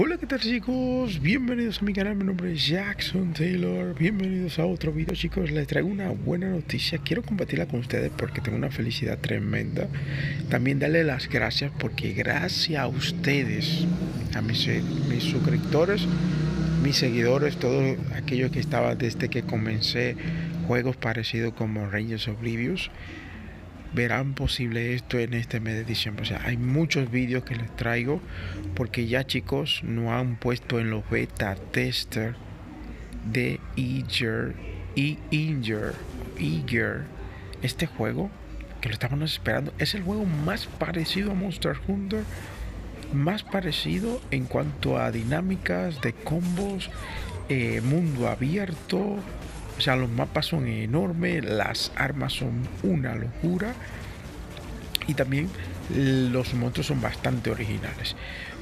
Hola, ¿qué tal chicos? Bienvenidos a mi canal, mi nombre es Jackson Taylor. Bienvenidos a otro video chicos. Les traigo una buena noticia. Quiero compartirla con ustedes porque tengo una felicidad tremenda. También darle las gracias porque gracias a ustedes, a mis, mis suscriptores, mis seguidores, todos aquellos que estaban desde que comencé juegos parecidos como Rangers Oblivious verán posible esto en este mes de diciembre. O sea, hay muchos vídeos que les traigo porque ya chicos no han puesto en los beta tester de Eager y Inger, Eager, este juego que lo estábamos esperando. Es el juego más parecido a Monster Hunter, más parecido en cuanto a dinámicas de combos, eh, mundo abierto, o sea, los mapas son enormes, las armas son una locura y también los monstruos son bastante originales.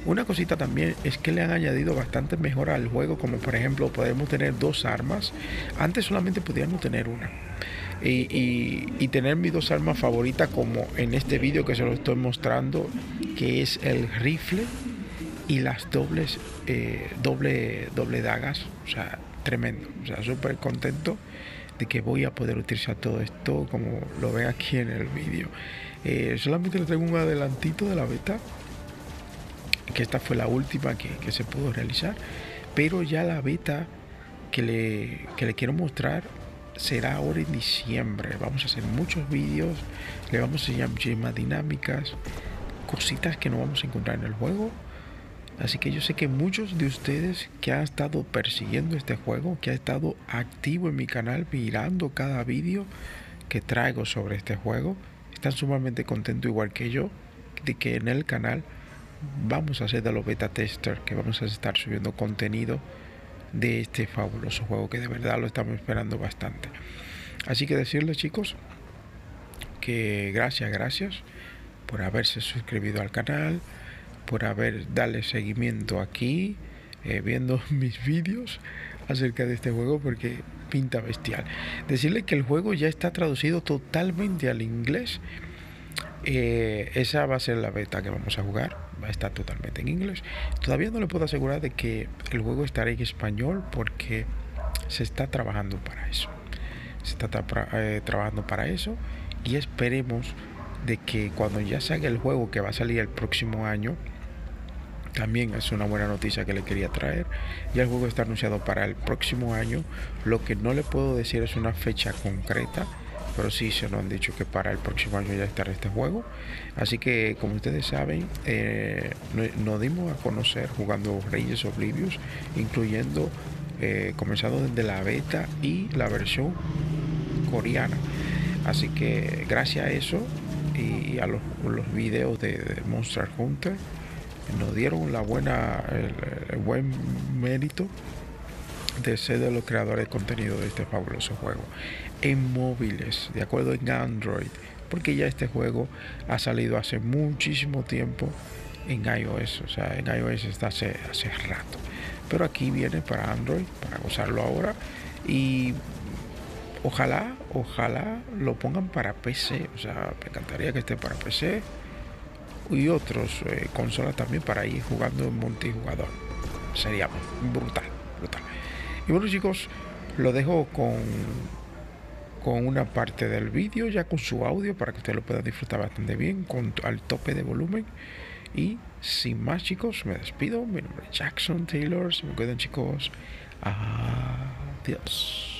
Una cosita también es que le han añadido bastante mejora al juego, como por ejemplo podemos tener dos armas. Antes solamente podíamos tener una. Y, tener mis dos armas favoritas como en este vídeo que se lo estoy mostrando, que es el rifle y las dobles, eh, doble, doble dagas. O sea, tremendo. O sea, súper contento de que voy a poder utilizar todo esto como lo ven aquí en el vídeo. Eh, solamente le traigo un adelantito de la beta, que esta fue la última que, se pudo realizar, pero ya la beta que le, que le quiero mostrar será ahora en diciembre. Vamos a hacer muchos vídeos, le vamos a enseñar muchísimas dinámicas, cositas que no vamos a encontrar en el juego Así que yo sé que muchos de ustedes que han estado persiguiendo este juego, que han estado activo en mi canal mirando cada vídeo que traigo sobre este juego, están sumamente contentos igual que yo de que en el canal vamos a hacer de los beta tester, que vamos a estar subiendo contenido de este fabuloso juego que de verdad lo estamos esperando bastante. Así que decirles chicos que gracias, gracias por haberse suscrito al canal por haber darle seguimiento aquí, eh, viendo mis vídeos acerca de este juego porque pinta bestial. Decirle que el juego ya está traducido totalmente al inglés. Eh, esa va a ser la beta que vamos a jugar. Va a estar totalmente en inglés. Todavía no le puedo asegurar de que el juego estará en español porque se está trabajando para eso. Se está eh, trabajando para eso y esperemos de que cuando ya salga el juego que va a salir el próximo año, también es una buena noticia que le quería traer. Ya el juego está anunciado para el próximo año. Lo que no le puedo decir es una fecha concreta, pero sí se nos han dicho que para el próximo año ya estará este juego. Así que, como ustedes saben, eh, nos dimos a conocer jugando Reyes Oblivious, incluyendo eh, comenzando desde la beta y la versión coreana. Así que, gracias a eso y a los, los videos de Monster Hunter nos dieron la buena, el, buen mérito de ser de los creadores de contenido de este fabuloso juego. En móviles, de acuerdo en Android, porque ya este juego ha salido hace muchísimo tiempo en iOS, o sea, en iOS está hace, hace rato, pero aquí viene para Android, para gozarlo ahora y ojalá, ojalá lo pongan para PC, o sea, me encantaría que esté para PC y otros eh, consolas también para ir jugando en multijugador. Sería brutal, brutal. Y bueno chicos, lo dejo con, con una parte del vídeo ya con su audio para que usted lo pueda disfrutar bastante bien con al tope de volumen. Y sin más chicos, me despido. Mi nombre es Jackson Taylor. Se me cuidan chicos. Adiós.